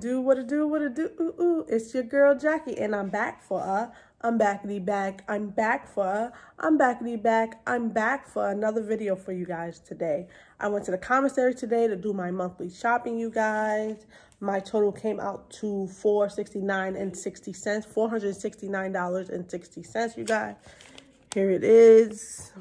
do, what it do, what it do. Ooh, ooh. It's your girl Jackie, and I'm back for a. I'm back backity back. I'm back for a. I'm back backity back. I'm back for another video for you guys today. I went to the commissary today to do my monthly shopping, you guys. My total came out to four sixty nine and sixty cents. Four hundred sixty nine dollars and sixty cents, you guys. Here it is.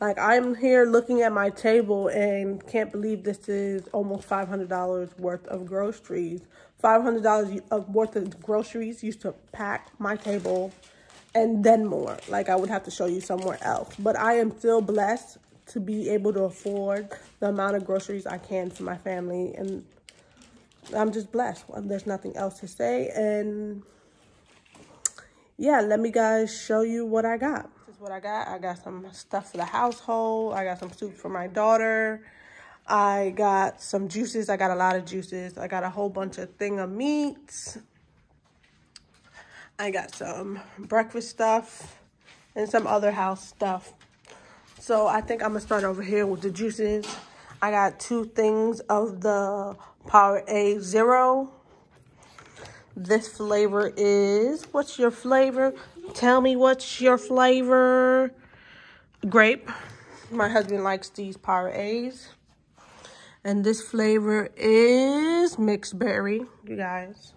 Like I'm here looking at my table and can't believe this is almost $500 worth of groceries. $500 of worth of groceries used to pack my table and then more. Like I would have to show you somewhere else. But I am still blessed to be able to afford the amount of groceries I can for my family. And I'm just blessed. There's nothing else to say. And yeah, let me guys show you what I got what I got. I got some stuff for the household. I got some soup for my daughter. I got some juices. I got a lot of juices. I got a whole bunch of thing of meats. I got some breakfast stuff and some other house stuff. So I think I'm going to start over here with the juices. I got two things of the Powerade Zero. This flavor is, what's your flavor? Tell me what's your flavor. Grape. My husband likes these Powerades. And this flavor is mixed berry, you guys.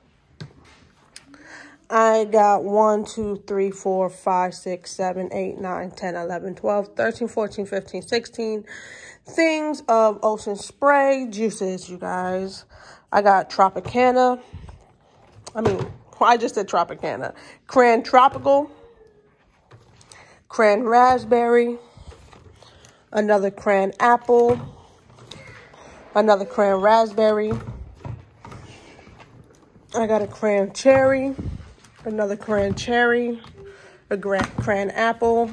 I got 1, 2, 3, 4, 5, 6, 7, 8, 9, 10, 11, 12, 13, 14, 15, 16 things of ocean spray juices, you guys. I got Tropicana. I mean, I just said Tropicana. Cran Tropical. Cran Raspberry. Another Cran Apple. Another Cran Raspberry. I got a Cran Cherry. Another Cran Cherry. A Cran Apple.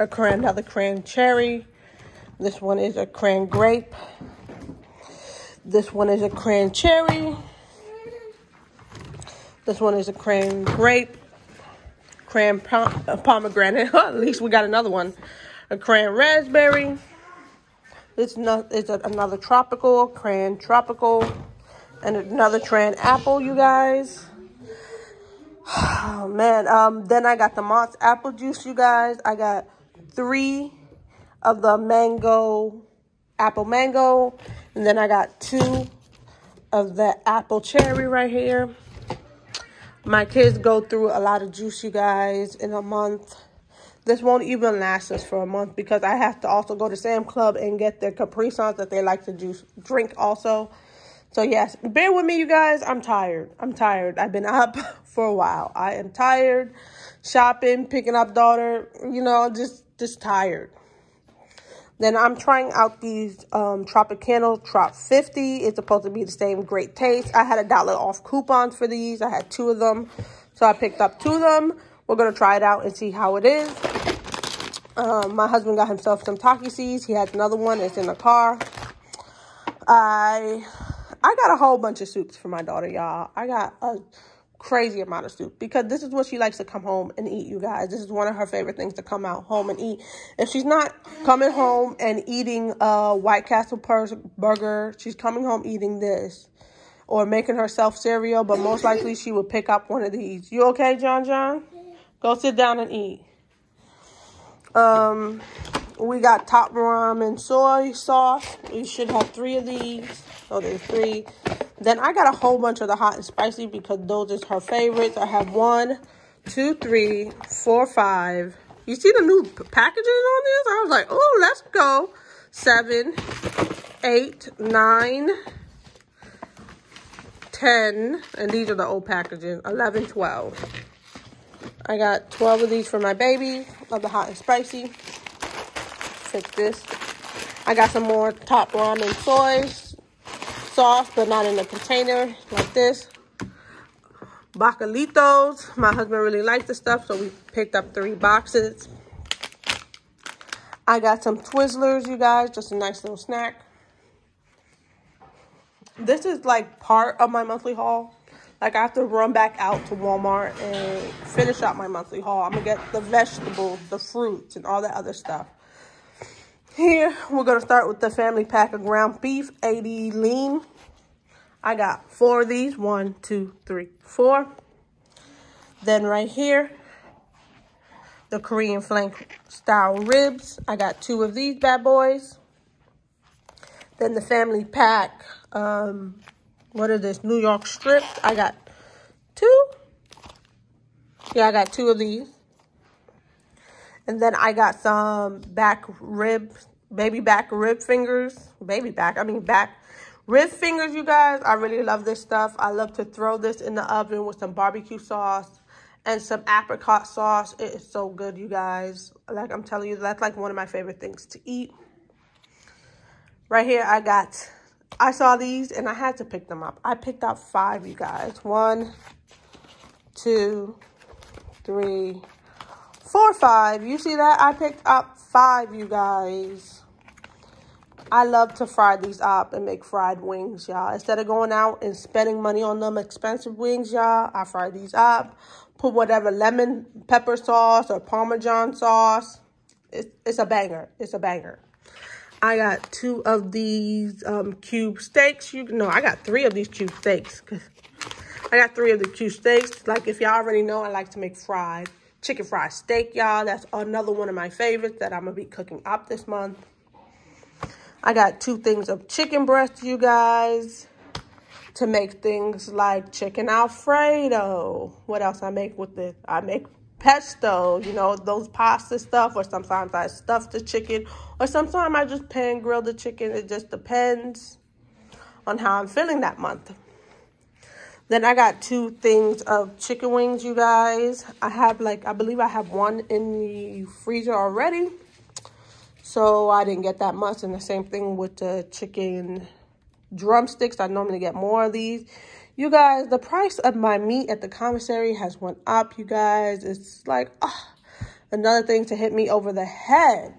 A Cran, another Cran Cherry. This one is a Cran Grape. This one is a Cran Cherry. This one is a cran grape, cran pom uh, pomegranate. At least we got another one. A cran raspberry. This is another tropical, cran tropical, and another cran apple, you guys. Oh, man. Um, then I got the Mott's apple juice, you guys. I got three of the mango, apple mango. And then I got two of the apple cherry right here. My kids go through a lot of juice, you guys, in a month. This won't even last us for a month because I have to also go to Sam Club and get their Capri Suns that they like to juice, drink also. So, yes, bear with me, you guys. I'm tired. I'm tired. I've been up for a while. I am tired. Shopping, picking up daughter, you know, just, just tired. Then I'm trying out these um, Tropicana Trop 50. It's supposed to be the same great taste. I had a dollar off coupons for these. I had two of them. So I picked up two of them. We're going to try it out and see how it is. Um, my husband got himself some Taki seeds. He has another one. It's in the car. I I got a whole bunch of soups for my daughter, y'all. I got a crazy amount of soup because this is what she likes to come home and eat, you guys. This is one of her favorite things to come out home and eat. If she's not coming home and eating a White Castle burger, she's coming home eating this or making herself cereal, but most likely she would pick up one of these. You okay, John John? Go sit down and eat. Um, we got top ramen soy sauce. We should have three of these. Oh, there's three. Then I got a whole bunch of the hot and spicy because those is her favorites. I have one, two, three, four, five. You see the new packages on this? I was like, oh, let's go. Seven, eight, nine, ten. And these are the old packages. 11, 12. I got 12 of these for my baby of the hot and spicy. Fix this. I got some more top ramen soys sauce, but not in a container like this. Bacalitos. My husband really likes the stuff, so we picked up three boxes. I got some Twizzlers, you guys. Just a nice little snack. This is like part of my monthly haul. Like I have to run back out to Walmart and finish out my monthly haul. I'm going to get the vegetables, the fruits, and all that other stuff. Here, we're going to start with the family pack of ground beef, 80 lean. I got four of these. One, two, three, four. Then right here, the Korean flank style ribs. I got two of these bad boys. Then the family pack, um, what is this, New York strips. I got two. Yeah, I got two of these. And then I got some back rib, baby back rib fingers. Baby back, I mean back rib fingers, you guys. I really love this stuff. I love to throw this in the oven with some barbecue sauce and some apricot sauce. It is so good, you guys. Like I'm telling you, that's like one of my favorite things to eat. Right here, I got, I saw these and I had to pick them up. I picked up five, you guys. One, two, three, four, five. You see that? I picked up five, you guys. I love to fry these up and make fried wings, y'all. Instead of going out and spending money on them expensive wings, y'all, I fry these up put whatever lemon pepper sauce or Parmesan sauce. It's, it's a banger. It's a banger. I got two of these um, cube steaks. You know, I got three of these cube steaks. I got three of the cube steaks. Like, if y'all already know, I like to make fried chicken fried steak, y'all. That's another one of my favorites that I'm going to be cooking up this month. I got two things of chicken breast, you guys to make things like chicken alfredo. What else I make with it? I make pesto, you know, those pasta stuff, or sometimes I stuff the chicken, or sometimes I just pan grill the chicken. It just depends on how I'm feeling that month. Then I got two things of chicken wings, you guys. I have like, I believe I have one in the freezer already. So I didn't get that much. And the same thing with the chicken drumsticks. I normally get more of these. You guys, the price of my meat at the commissary has went up, you guys. It's like uh, another thing to hit me over the head.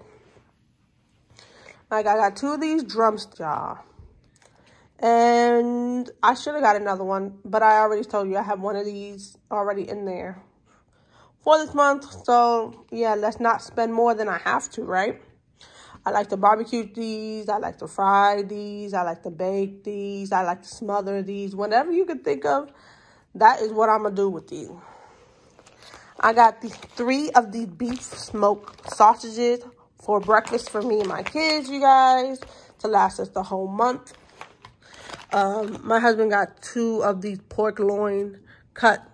Like, I got two of these drumsticks, y'all. And I should have got another one, but I already told you I have one of these already in there for this month. So, yeah, let's not spend more than I have to, right? I like to barbecue these. I like to fry these. I like to bake these. I like to smother these. Whatever you can think of, that is what I'm going to do with these. I got the three of these beef smoked sausages for breakfast for me and my kids, you guys, to last us the whole month. Um, my husband got two of these pork loin cut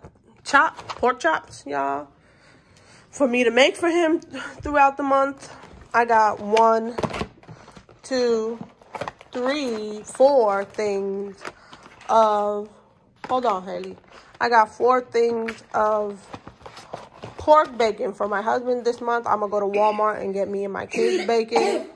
chop, pork chops, y'all, for me to make for him throughout the month. I got one, two, three, four things of, hold on, Haley. I got four things of pork bacon for my husband this month. I'm going to go to Walmart and get me and my kids bacon.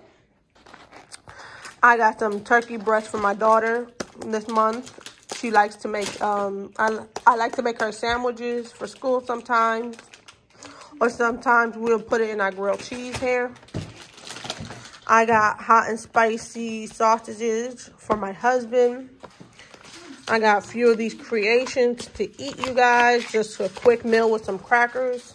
I got some turkey breast for my daughter this month. She likes to make, um, I, I like to make her sandwiches for school sometimes. Or sometimes we'll put it in our grilled cheese here. I got hot and spicy sausages for my husband. I got a few of these creations to eat, you guys. Just a quick meal with some crackers.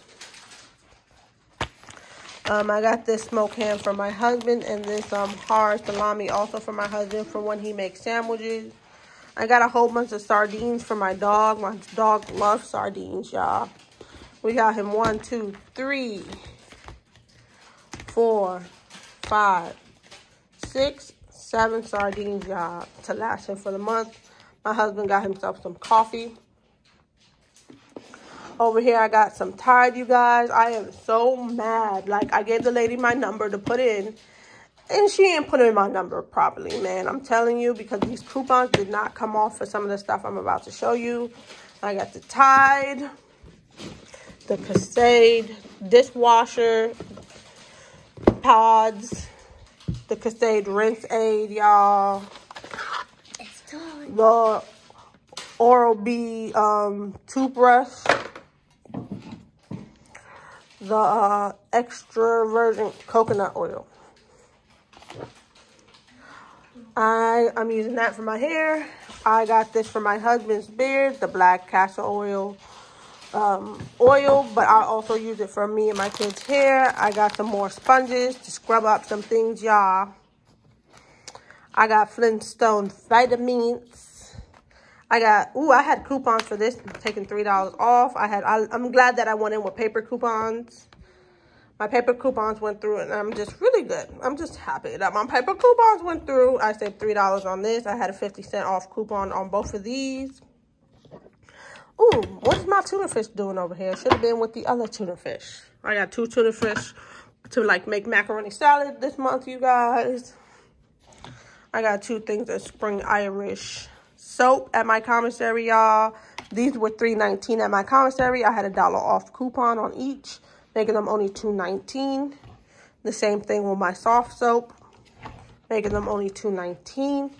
Um, I got this smoked ham for my husband and this um, hard salami also for my husband for when he makes sandwiches. I got a whole bunch of sardines for my dog. My dog loves sardines, y'all. We got him one, two, three, four, five, six, seven sardines, y'all, to last him for the month. My husband got himself some coffee. Over here, I got some Tide, you guys. I am so mad. Like, I gave the lady my number to put in, and she ain't put in my number properly, man. I'm telling you, because these coupons did not come off for some of the stuff I'm about to show you. I got the Tide, the Cascade dishwasher, pods, the Cascade Rinse Aid, y'all. The Oral-B um, toothbrush. The uh, extra virgin coconut oil. I, I'm using that for my hair. I got this for my husband's beard, the black castor oil um, oil, but I also use it for me and my kids' hair. I got some more sponges to scrub up some things, y'all. I got Flintstone vitamins. I got, ooh, I had coupons for this, taking $3 off. I had, I, I'm glad that I went in with paper coupons. My paper coupons went through and I'm just really good. I'm just happy that my paper coupons went through. I saved $3 on this. I had a 50 cent off coupon on both of these. Ooh, what's my tuna fish doing over here? Should have been with the other tuna fish. I got two tuna fish to like make macaroni salad this month, you guys. I got two things of spring Irish soap at my commissary, y'all. These were $3.19 at my commissary. I had a dollar off coupon on each, making them only $2.19. The same thing with my soft soap, making them only $2.19.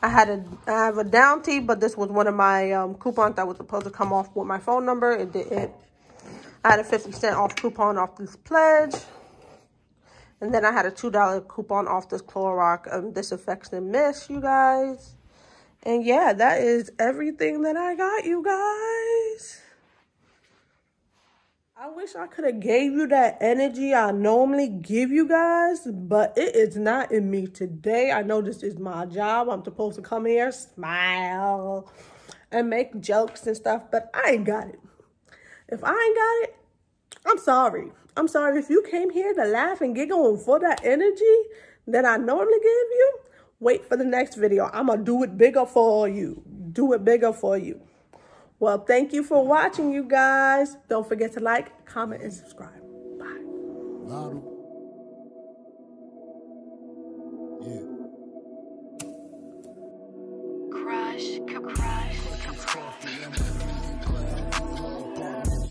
I had a I have a down Downy, but this was one of my um, coupons that was supposed to come off with my phone number. It didn't. I had a 50% off coupon off this pledge. And then I had a $2 coupon off this Clorox um, Disinfectant Mist, you guys. And yeah, that is everything that I got, you guys. I wish I could have gave you that energy I normally give you guys, but it is not in me today. I know this is my job. I'm supposed to come here, smile, and make jokes and stuff, but I ain't got it. If I ain't got it, I'm sorry. I'm sorry. If you came here to laugh and giggle and for that energy that I normally give you, wait for the next video. I'm going to do it bigger for you. Do it bigger for you. Well, thank you for watching, you guys. Don't forget to like, comment, and subscribe. Bye.